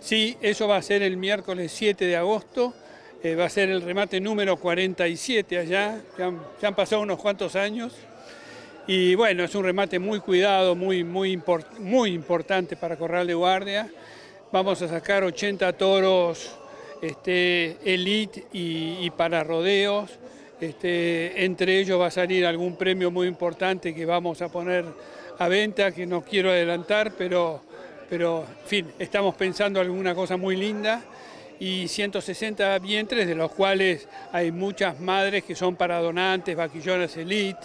Sí, eso va a ser el miércoles 7 de agosto, eh, va a ser el remate número 47 allá, ya han, ya han pasado unos cuantos años. Y bueno, es un remate muy cuidado, muy, muy, muy importante para Corral de Guardia. Vamos a sacar 80 toros este, elite y, y para rodeos. Este, entre ellos va a salir algún premio muy importante que vamos a poner a venta, que no quiero adelantar, pero, pero en fin, estamos pensando alguna cosa muy linda. Y 160 vientres, de los cuales hay muchas madres que son para donantes, vaquillonas elite.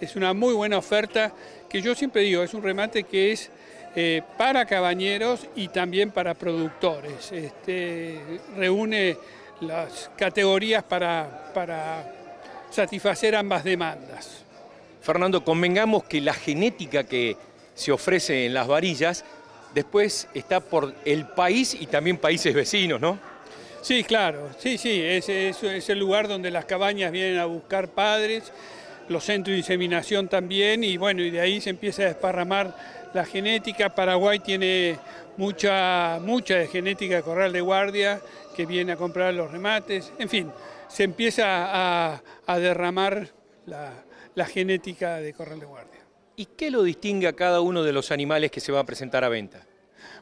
Es una muy buena oferta que yo siempre digo, es un remate que es eh, para cabañeros y también para productores. Este, reúne las categorías para, para satisfacer ambas demandas. Fernando, convengamos que la genética que se ofrece en las varillas después está por el país y también países vecinos, ¿no? Sí, claro, sí, sí, es, es- el lugar donde las cabañas vienen a buscar padres, los centros de inseminación también, y bueno, y de ahí se empieza a desparramar la genética. Paraguay tiene mucha, mucha genética de corral de guardia que viene a comprar los remates, en fin, se empieza a, derramar la genética de corral de guardia. ¿Y qué lo distingue a cada uno de los animales que se va a presentar a venta?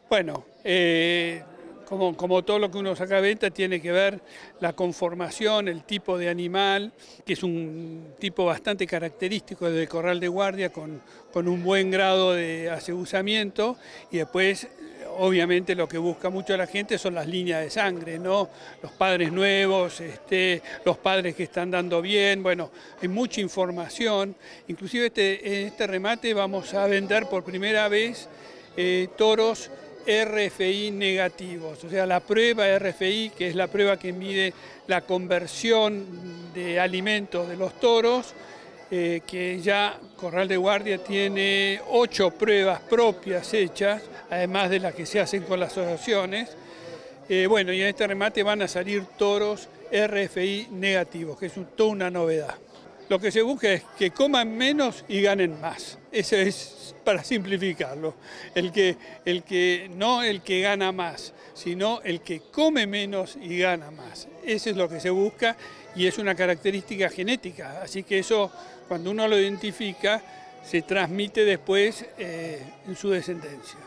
Bueno, eh, como, como todo lo que uno saca a venta, tiene que ver la conformación, el tipo de animal, que es un tipo bastante característico del corral de guardia, con, con un buen grado de aseguzamiento, y después, obviamente, lo que busca mucho la gente son las líneas de sangre, ¿no? Los padres nuevos, este, los padres que están dando bien, bueno, hay mucha información. Inclusive este, en este remate vamos a vender por primera vez eh, toros RFI negativos, o sea, la prueba RFI, que es la prueba que mide la conversión de alimentos de los toros, eh, que ya Corral de Guardia tiene ocho pruebas propias hechas, además de las que se hacen con las asociaciones. Eh, bueno, y en este remate van a salir toros RFI negativos, que es toda una novedad. Lo que se busca es que coman menos y ganen más. Eso es para simplificarlo. El que, el que, no el que gana más, sino el que come menos y gana más. Eso es lo que se busca y es una característica genética. Así que eso, cuando uno lo identifica, se transmite después eh, en su descendencia.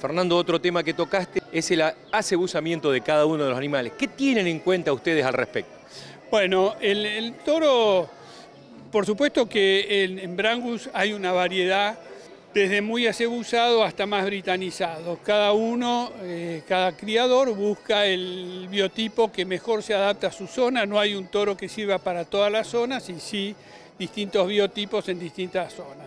Fernando, otro tema que tocaste es el aseguzamiento de cada uno de los animales. ¿Qué tienen en cuenta ustedes al respecto? Bueno, el, el toro, por supuesto que en, Brangus hay una variedad desde muy acebuzado hasta más britanizado. Cada uno, eh, cada criador busca el biotipo que mejor se adapta a su zona. No hay un toro que sirva para todas las zonas y sí distintos biotipos en distintas zonas.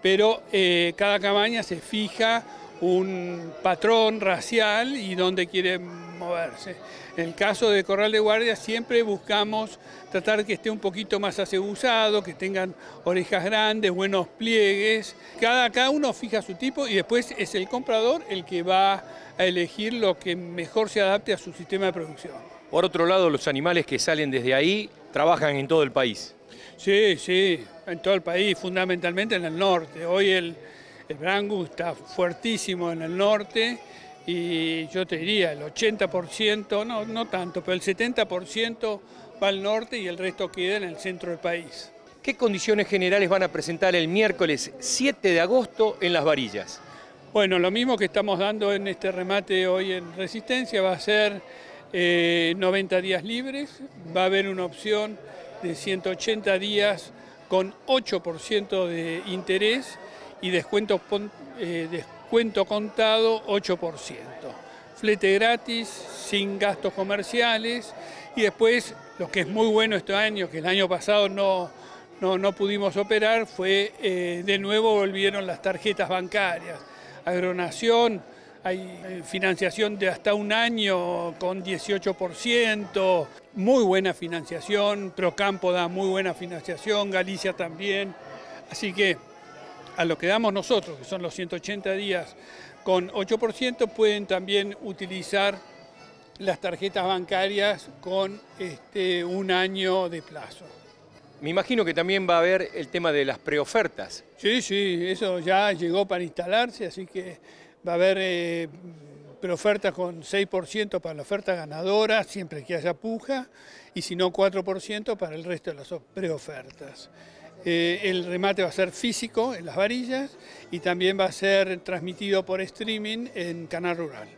Pero eh, cada cabaña se fija un patrón racial y dónde quiere moverse. En el caso de Corral de Guardia siempre buscamos tratar que esté un poquito más aseguzado, que tengan orejas grandes, buenos pliegues. Cada, cada uno fija su tipo y después es el comprador el que va a elegir lo que mejor se adapte a su sistema de producción. Por otro lado, los animales que salen desde ahí trabajan en todo el país. Sí, sí, en todo el país, fundamentalmente en el norte. Hoy el, el Brangus está fuertísimo en el norte y yo te diría el 80%, no, no tanto, pero el 70% va al norte y el resto queda en el centro del país. ¿Qué condiciones generales van a presentar el miércoles 7 de agosto en las varillas? Bueno, lo mismo que estamos dando en este remate hoy en Resistencia va a ser eh, 90 días libres, va a haber una opción de 180 días con 8% de interés y descuento, eh, descuento contado 8%. Flete gratis, sin gastos comerciales y después lo que es muy bueno este año, que el año pasado no, no, no pudimos operar, fue eh, de nuevo volvieron las tarjetas bancarias. Agronación, hay eh, financiación de hasta un año con 18%, muy buena financiación, Procampo da muy buena financiación, Galicia también. Así que a lo que damos nosotros, que son los 180 días con 8%, pueden también utilizar las tarjetas bancarias con este, un año de plazo. Me imagino que también va a haber el tema de las preofertas. Sí, sí, eso ya llegó para instalarse, así que va a haber eh, preoferta con 6% para la oferta ganadora, siempre que haya puja, y si no 4% para el resto de las preofertas. Eh, el remate va a ser físico en las varillas y también va a ser transmitido por streaming en Canal Rural.